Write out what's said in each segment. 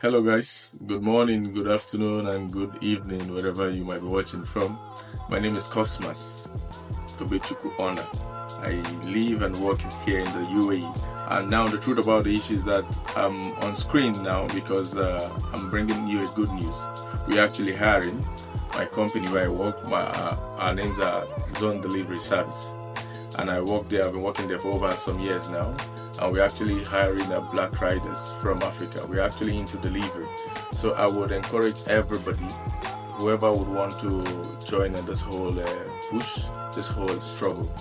Hello, guys. Good morning, good afternoon, and good evening, wherever you might be watching from. My name is Cosmas Tobechukwu Ona. I live and work here in the UAE. And now, the truth about the issue is that I'm on screen now because uh, I'm bringing you a good news. We're actually hiring my company where I work. My, uh, our names are Zone Delivery Service. And I work there, I've been working there for over some years now and we're actually hiring black riders from Africa. We're actually into delivery. So I would encourage everybody, whoever would want to join in this whole uh, push, this whole struggle,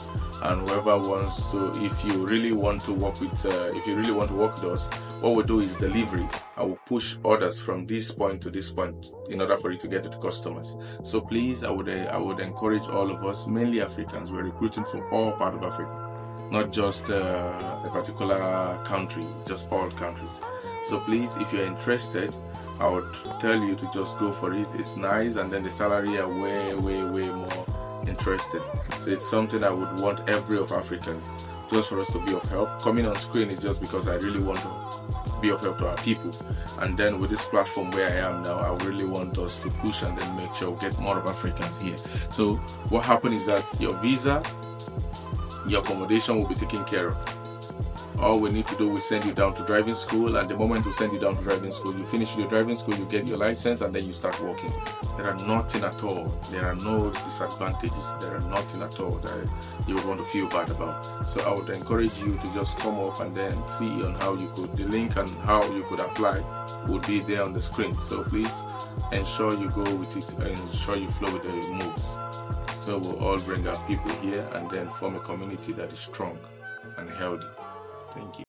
and whoever wants to, if you really want to work with, uh, if you really want to work with us, what we'll do is delivery. I will push orders from this point to this point in order for you to get to the customers. So please, I would, uh, I would encourage all of us, mainly Africans. We're recruiting from all part of Africa not just uh, a particular country, just all countries. So please, if you're interested, I would tell you to just go for it. It's nice, and then the salary are way, way, way more interested. So it's something I would want every of Africans just for us to be of help. Coming on screen is just because I really want to be of help to our people. And then with this platform where I am now, I really want us to push and then make sure we get more of Africans here. So what happened is that your visa your accommodation will be taken care of. All we need to do is send you down to driving school, and the moment we send you down to driving school, you finish your driving school, you get your license, and then you start working. There are nothing at all. There are no disadvantages. There are nothing at all that you would want to feel bad about. So I would encourage you to just come up and then see on how you could the link and how you could apply would be there on the screen. So please ensure you go with it and ensure you flow with the moves. We'll all bring our people here and then form a community that is strong and healthy. Thank you.